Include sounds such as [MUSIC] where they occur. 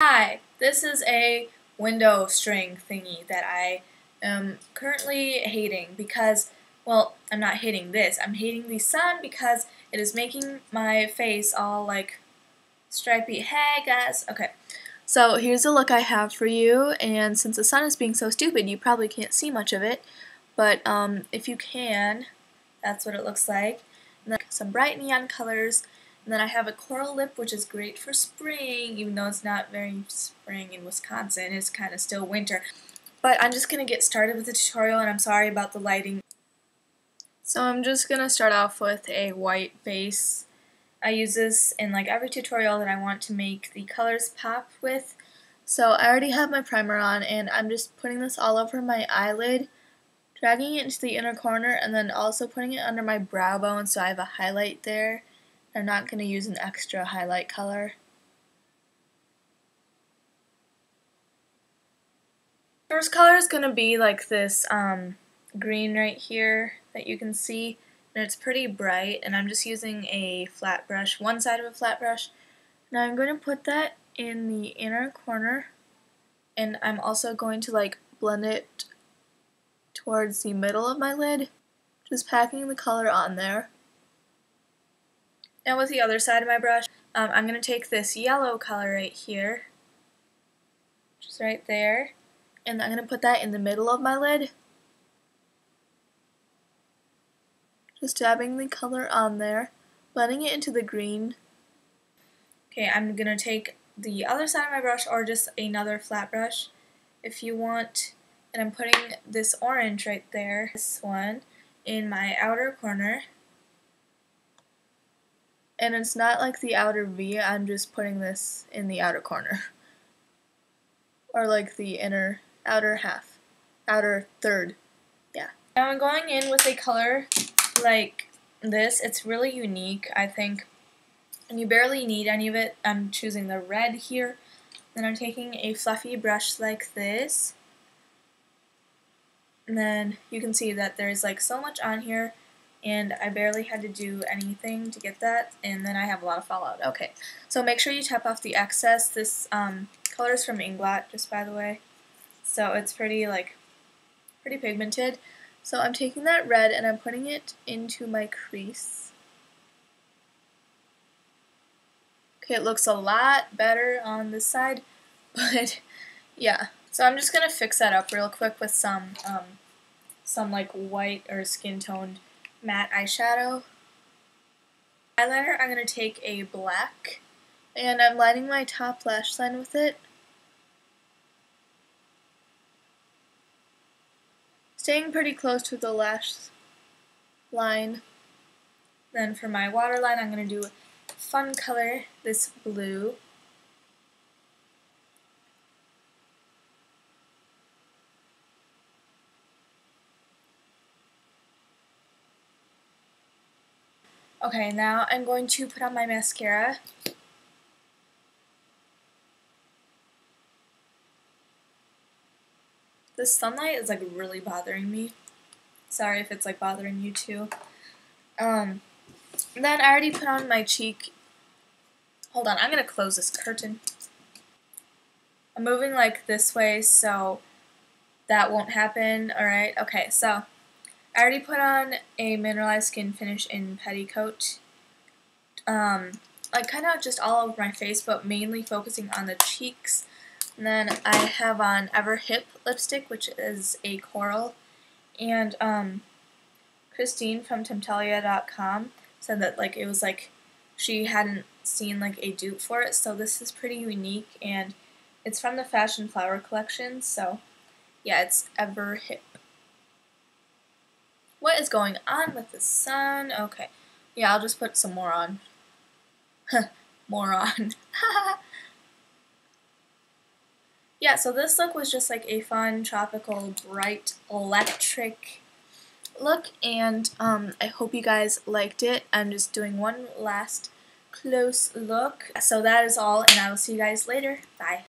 Hi, this is a window string thingy that I am currently hating because, well, I'm not hating this. I'm hating the sun because it is making my face all like stripy. Hey guys, okay. So here's the look I have for you, and since the sun is being so stupid, you probably can't see much of it, but um, if you can, that's what it looks like. And then some bright neon colors, and then I have a coral lip, which is great for spring, even though it's not very spring in Wisconsin. It's kind of still winter. But I'm just going to get started with the tutorial, and I'm sorry about the lighting. So I'm just going to start off with a white base. I use this in like every tutorial that I want to make the colors pop with. So I already have my primer on, and I'm just putting this all over my eyelid dragging it into the inner corner and then also putting it under my brow bone so I have a highlight there. I'm not going to use an extra highlight color. First color is going to be like this um, green right here that you can see and it's pretty bright and I'm just using a flat brush, one side of a flat brush. Now I'm going to put that in the inner corner and I'm also going to like blend it towards the middle of my lid, just packing the color on there. Now with the other side of my brush, um, I'm going to take this yellow color right here, just right there, and I'm going to put that in the middle of my lid. Just dabbing the color on there, blending it into the green. Okay, I'm going to take the other side of my brush or just another flat brush if you want, and I'm putting this orange right there, this one, in my outer corner and it's not like the outer V, I'm just putting this in the outer corner. [LAUGHS] or like the inner, outer half, outer third, yeah. Now I'm going in with a color like this, it's really unique, I think, and you barely need any of it. I'm choosing the red here, then I'm taking a fluffy brush like this, and then you can see that there's like so much on here, and I barely had to do anything to get that, and then I have a lot of fallout. Okay, so make sure you tap off the excess. This um, color is from Inglot, just by the way, so it's pretty, like, pretty pigmented. So I'm taking that red and I'm putting it into my crease. Okay, it looks a lot better on this side, [LAUGHS] but yeah. So I'm just going to fix that up real quick with some, um, some like white or skin toned matte eyeshadow. Eyeliner, I'm going to take a black, and I'm lining my top lash line with it. Staying pretty close to the lash line. Then for my waterline, I'm going to do fun color, this blue. Okay, now I'm going to put on my mascara. The sunlight is like really bothering me. Sorry if it's like bothering you too. Um, then I already put on my cheek. Hold on, I'm to close this curtain. I'm moving like this way so that won't happen. Alright, okay, so I already put on a mineralized skin finish in Petticoat. Um, like kind of just all over my face, but mainly focusing on the cheeks. And then I have on Ever Hip lipstick, which is a coral. And um, Christine from Temptalia.com said that like it was like she hadn't seen like a dupe for it, so this is pretty unique and it's from the Fashion Flower collection, so yeah, it's Everhip. What is going on with the sun? Okay. Yeah, I'll just put some more on. more on. [LAUGHS] yeah, so this look was just like a fun, tropical, bright, electric look, and um, I hope you guys liked it. I'm just doing one last close look. So that is all, and I will see you guys later. Bye.